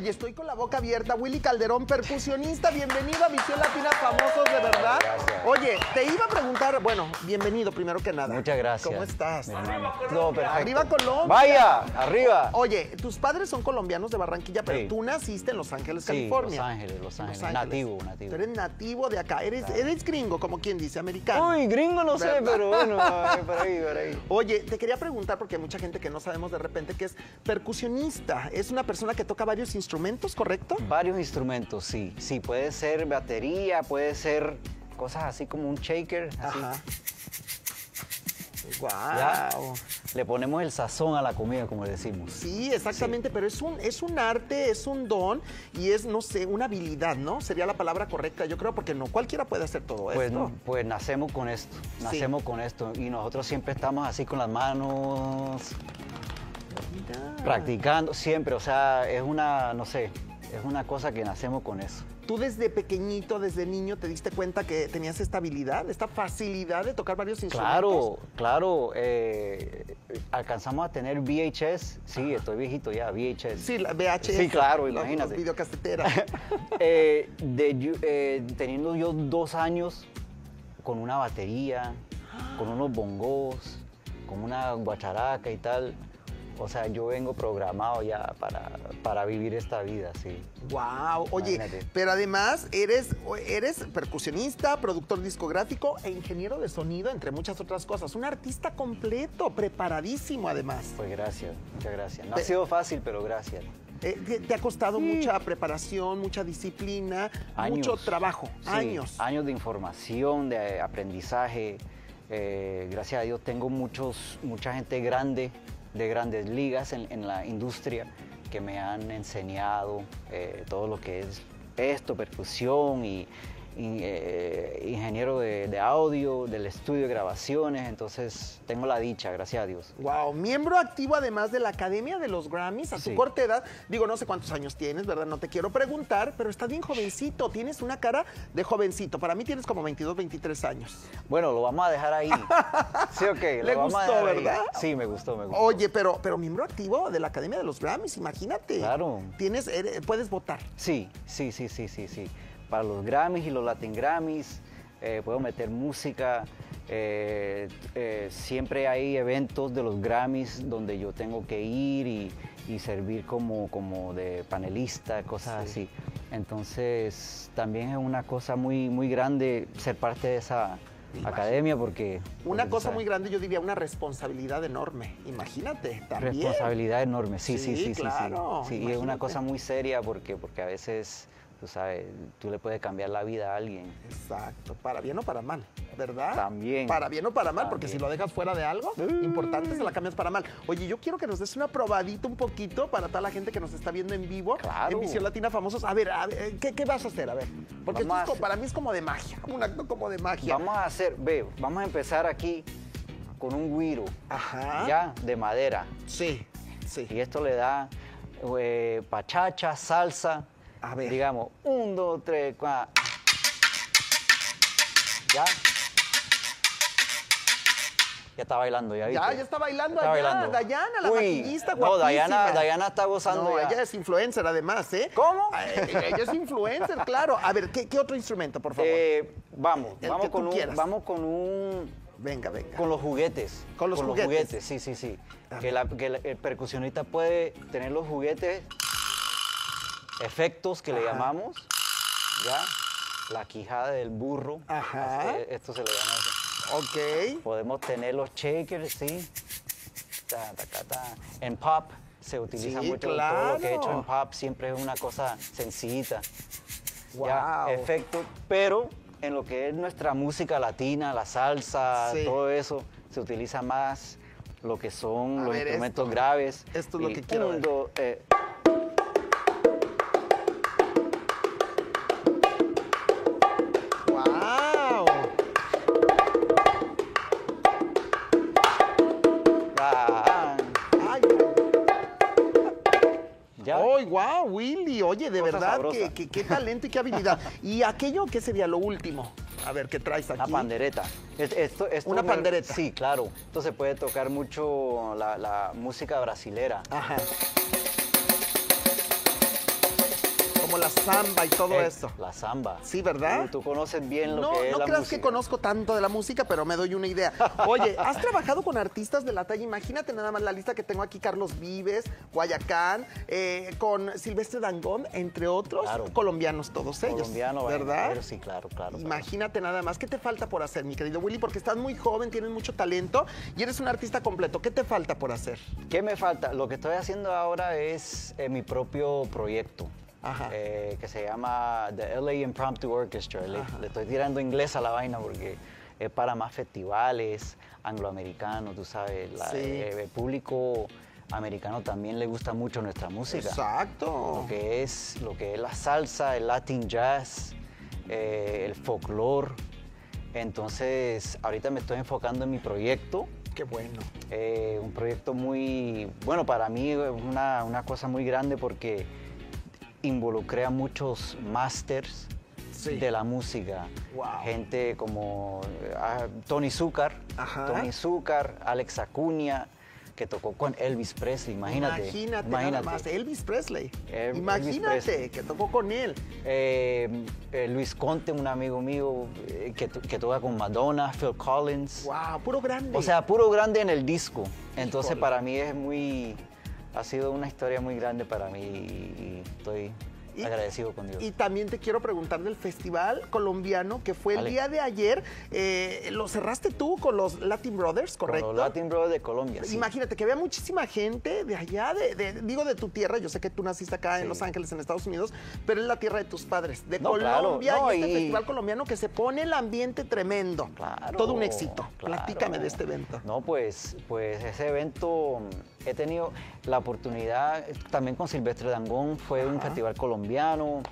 Oye, estoy con la boca abierta. Willy Calderón, percusionista. Bienvenido a Visión Latina Famosos, bueno, bienvenido primero que nada. Muchas gracias. ¿Cómo estás? hermano. Todo perfecto. Arriba Colombia. Vaya, arriba. Oye, tus padres son colombianos de Barranquilla, pero Sí. tú naciste en Los Ángeles, Sí, California. Los Ángeles, Los Ángeles. Nativo, nativo. Tú eres nativo de acá. Eres, eres gringo, como quien dice, americano. Uy, gringo no sé, pero bueno, por ahí, por ahí. Oye, te quería preguntar, porque hay mucha gente que no sabemos de repente que es percusionista. Es una persona que toca varios instrumentos, ¿correcto? Varios instrumentos, sí. Sí, puede ser batería, puede ser cosas así como un shaker. Así. Ajá. Ya. Wow. Le ponemos el sazón a la comida, como decimos. Sí, exactamente, pero es un, es un arte, es un don y es, no sé, una habilidad, ¿no? Sería la palabra correcta, yo creo, porque no cualquiera puede hacer todo Pues, esto. pues nacemos con esto, nacemos con esto. Y nosotros siempre estamos así con las manos, Mira. practicando, siempre. O sea, es una, no sé, es una cosa que nacemos con eso. ¿Tú desde pequeñito, desde niño, te diste cuenta que tenías esta habilidad, esta facilidad de tocar varios instrumentos? Claro, claro. eh, alcanzamos a tener VHS. Sí, estoy viejito ya, VHS. Sí, la VHS. Sí, claro, imagínate. Los videocaseteras. Eh, de eh, teniendo yo dos años con una batería, con unos bongos, con una guacharaca y tal. O sea, yo vengo programado ya para, para vivir esta vida, sí. Wow, oye, Imagínate. pero además eres, eres percusionista, productor discográfico e ingeniero de sonido, entre muchas otras cosas. Un artista completo, preparadísimo además. Pues gracias, muchas gracias. No Te- ha sido fácil, pero gracias. Eh, te, te ha costado mucha preparación, mucha disciplina, Años. mucho trabajo, Sí, años. Años de información, de aprendizaje. Eh, gracias a Dios tengo muchos, mucha gente grande, de grandes ligas en, la industria, que me han enseñado eh, todo lo que es esto, percusión y, eh, ingeniero de, de audio, del estudio de grabaciones. Entonces tengo la dicha, gracias a Dios. Wow, miembro activo además de la Academia de los Grammys a Sí. corta edad. Digo, no sé cuántos años tienes, ¿verdad? No te quiero preguntar, pero estás bien jovencito. Tienes una cara de jovencito. Para mí tienes como 22, 23 años. Bueno, lo vamos a dejar ahí. Sí, ok. lo Le vamos a gustó, ahí. ¿verdad? Sí, me gustó, me gustó. Oye, pero, pero miembro activo de la Academia de los Grammys, imagínate. Claro. Tienes, puedes votar. Sí, sí, sí, sí, sí, sí. Para los Grammys y los Latin Grammys eh, puedo meter música. eh, eh, siempre hay eventos de los Grammys donde yo tengo que ir y, y servir como, como de panelista, cosas así. Entonces también es una cosa muy, muy grande ser parte de esa academia porque... Una pues, cosa o sea, muy grande, yo diría, una responsabilidad enorme. Imagínate, también. Responsabilidad enorme, sí, sí, Sí, sí, claro, sí. Sí, y es una cosa muy seria porque, porque a veces, tú sabes, tú le puedes cambiar la vida a alguien. Exacto, para bien o para mal, ¿verdad? También. Para bien o para mal, porque si lo dejas fuera de algo, importante se la cambias para mal. Oye, yo quiero que nos des una probadita un poquito para toda la gente que nos está viendo en vivo Claro. en Visión Latina Famosos. A ver, a ver, ¿qué, qué vas a hacer? A ver, porque esto es como- para mí es como de magia, un acto como de magia. Vamos a hacer, ve, vamos a empezar aquí con un guiro, Ajá. ya, de madera. Sí, sí. Y esto le da eh, pachacha, salsa. A ver. Digamos, un, dos, tres, cuatro. Ya. Ya está bailando, ya viste. Ya, ya está bailando está allá, bailando. Dayana, la Uy, maquillista No, Dayana, guapísima. Dayana está gozando No, ya. ella es influencer además, ¿eh? ¿Cómo? Ah, eh, Ella es influencer, claro. A ver, ¿qué, qué otro instrumento, por favor? Eh, vamos, El vamos con, un, quieras. vamos con un venga, venga. Con los juguetes. Con los juguetes. sí, sí, sí. Ajá. Que, la- que la- el percusionista puede tener los juguetes, efectos que le llamamos, ¿ya? La quijada del burro. Ajá. Este- Esto se le llama así. Ok. Podemos tener los shakers, sí. Ta, ta, ta, ta. En pop se utiliza Sí, mucho todo lo que he hecho claro. en pop siempre es una cosa sencillita. Wow. Ya, efecto, pero en lo que es nuestra música latina, la salsa, Sí. todo eso, se utiliza más lo que son A los ver, instrumentos esto. graves. Esto es lo Y que quiero ver. eh, ¡Ay, wow, Willy! Oye, de Cosa verdad, que- qué talento y qué habilidad. ¿Y aquello qué sería lo último? A ver, ¿qué traes aquí? Una pandereta. Es- Esto, esto Una me- pandereta. Sí, claro. Esto se puede tocar mucho la, la música brasilera. Ajá. Como la samba y todo Eh, eso. La samba. Sí, ¿verdad? Tú, tú conoces bien lo No, que es no la creas música. que conozco tanto de la música, pero me doy una idea. Oye, ¿has trabajado con artistas de la talla? Imagínate nada más la lista que tengo aquí, Carlos Vives, Guayacán, eh, con Silvestre Dangond, entre otros, Claro. colombianos todos ellos. Colombiano, ¿verdad? pero sí, claro, claro. claro. Imagínate nada más. ¿Qué te falta por hacer, mi querido Willy? Porque estás muy joven, tienes mucho talento y eres un artista completo. ¿Qué te falta por hacer? ¿Qué me falta? Lo que estoy haciendo ahora es eh, mi propio proyecto. Eh, que se llama The LA Impromptu Orchestra. Le, le estoy tirando inglés a la vaina porque es para más festivales angloamericanos, tú sabes. la- Sí. eh, el público americano también le gusta mucho nuestra música. Exacto. Lo que es, lo que es la salsa, el latin jazz, eh, el folclore. Entonces, ahorita me estoy enfocando en mi proyecto. Qué bueno. Eh, un proyecto muy, bueno, para mí es una, una cosa muy grande porque involucré a muchos masters Sí. de la música. Wow. Gente como ah, Tony Zucker, Ajá. Tony Zucker, Alex Acuña, que tocó con Elvis Presley, imagínate. Imagínate, nada más. Elvis Presley. El- Imagínate Elvis Presley. que tocó con él. Eh, eh, Luis Conte, un amigo mío eh, que, que toca con Madonna, Phil Collins. Wow, puro grande. O sea, puro grande en el disco. Entonces Híjole. para mí es muy, ha sido una historia muy grande para mí y, estoy Y- agradecido con Dios. Y también te quiero preguntar del festival colombiano que fue el día de ayer. Eh, ¿Lo cerraste tú con los Latin Brothers, Con correcto? los Latin Brothers de Colombia, sí. Imagínate que había muchísima gente de allá, de, de- digo de tu tierra. Yo sé que tú naciste acá en. Los Ángeles, en Estados Unidos, pero es la tierra de tus padres, de No, claro, Colombia. no, y este y- festival colombiano que se pone el ambiente tremendo. Claro, Todo un éxito. claro. Platícame de este evento. No, pues, pues ese evento he tenido la oportunidad, también con Silvestre Dangón, fue un festival colombiano,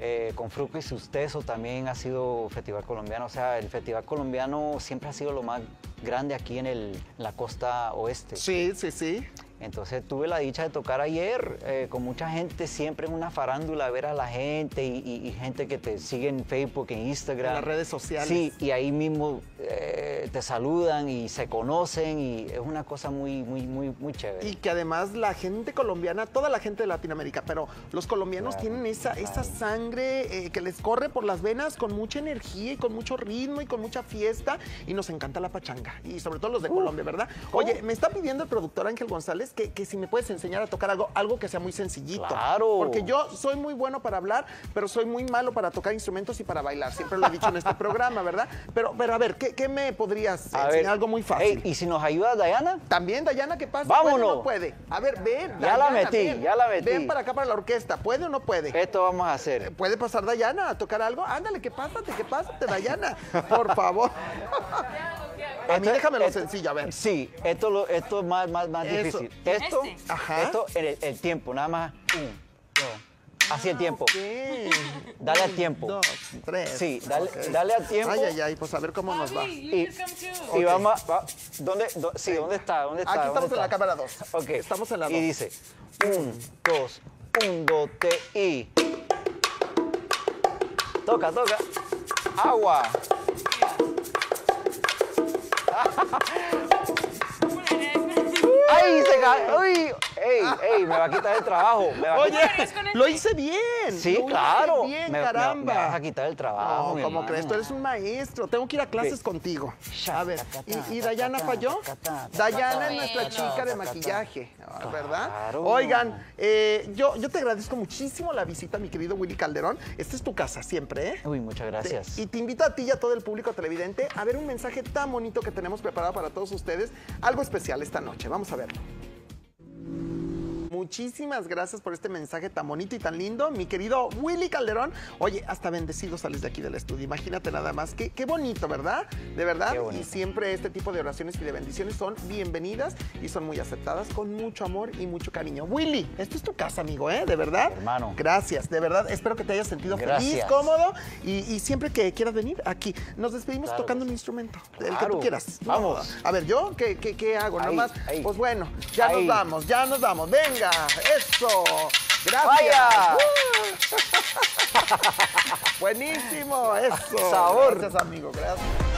eh, con Fruco y Susteso también ha sido festival colombiano, o sea, el festival colombiano siempre ha sido lo más grande aquí en, el, en la costa oeste. Sí, sí, sí. Entonces tuve la dicha de tocar ayer eh, con mucha gente, siempre en una farándula, ver a la gente y, y- y gente que te sigue en Facebook, en Instagram. En las redes sociales. Sí, y ahí mismo eh, te saludan y se conocen y es una cosa muy, muy, muy, muy chévere. Y que además la gente colombiana, toda la gente de Latinoamérica, pero los colombianos Claro, tienen esa, esa sangre eh, que les corre por las venas con mucha energía y con mucho ritmo y con mucha fiesta y nos encanta la pachanga y sobre todo los de Colombia, ¿verdad? Oye, me está pidiendo el productor Ángel González que, que si me puedes enseñar a tocar algo, algo que sea muy sencillito. Claro. Porque yo soy muy bueno para hablar, pero soy muy malo para tocar instrumentos y para bailar. Siempre lo he dicho en este programa, ¿verdad? Pero, pero a ver, ¿qué, qué me podrías A enseñar? ver, algo muy fácil. ey, ¿Y si nos ayuda Diana? También, Dayana, ¿qué pasa? ¿Puede o Vámonos. no puede? A ver, ven. Ya la Dayana, metí, ven. ya la metí. Ven para acá para la orquesta. ¿Puede o no puede? Esto vamos a hacer. ¿Puede pasar Dayana a tocar algo? Ándale, ¿qué pásate? ¿Qué pásate, Dayana? Por favor. A mí déjamelo esto- sencillo, a ver. Sí, esto, lo- esto es más, más, más Eso. difícil. Esto, Este. Ajá. esto el, el tiempo, nada más. Un, dos. Así el tiempo. Dale al Un, tiempo. Dos, tres. Sí, dale, Ok. dale al tiempo. Ay, ay, ay, pues a ver cómo nos va. Y, vamos a, va- ¿dónde, dó- sí, ¿dónde está? ¿Dónde está? Aquí ¿Dónde estamos en la cámara 2. Ok. Estamos en la 2. Y dice, un, dos, un, dos, tres, y... Toca, toca. Agua. ¡Ay, se cayó! ¡Uy! ¡Ey, ey! Me va a quitar el trabajo. me va a Oye, quitar- lo hice bien. Sí, lo hice claro. bien, Me- me- caramba. me vas a quitar el trabajo, No, mi ¿cómo hermano. crees? Tú eres un maestro. Tengo que ir a clases contigo. A ver, ¿y, y Dayana falló? Dayana es nuestra chica de maquillaje, ¿verdad? Claro. Oigan, eh, yo, yo te agradezco muchísimo la visita, mi querido Willy Calderón. Esta es tu casa siempre, ¿eh? Uy, muchas gracias. Te- y te invito a ti y a todo el público televidente a ver un mensaje tan bonito que tenemos preparado para todos ustedes. Algo especial esta noche. Vamos a verlo. Muchísimas gracias por este mensaje tan bonito y tan lindo, mi querido Willy Calderón. Oye, hasta bendecido sales de aquí del estudio. Imagínate nada más. Qué, qué bonito, ¿verdad? De verdad. Y siempre este tipo de oraciones y de bendiciones son bienvenidas y son muy aceptadas con mucho amor y mucho cariño. Willy, esta es tu casa, amigo, ¿eh? De verdad. Hermano. Gracias, de verdad. Espero que te hayas sentido feliz, cómodo y, y siempre que quieras venir aquí. Nos despedimos Claro tocando un instrumento, el que tú quieras. Vamos. A ver, ¿yo qué, qué- qué hago? Ahí, Nomás, ahí. pues bueno, ya nos vamos, ya nos vamos. Venga, eso. Gracias. ¡Vaya! Uh. Buenísimo, eso. Sabor. Gracias, amigo, gracias.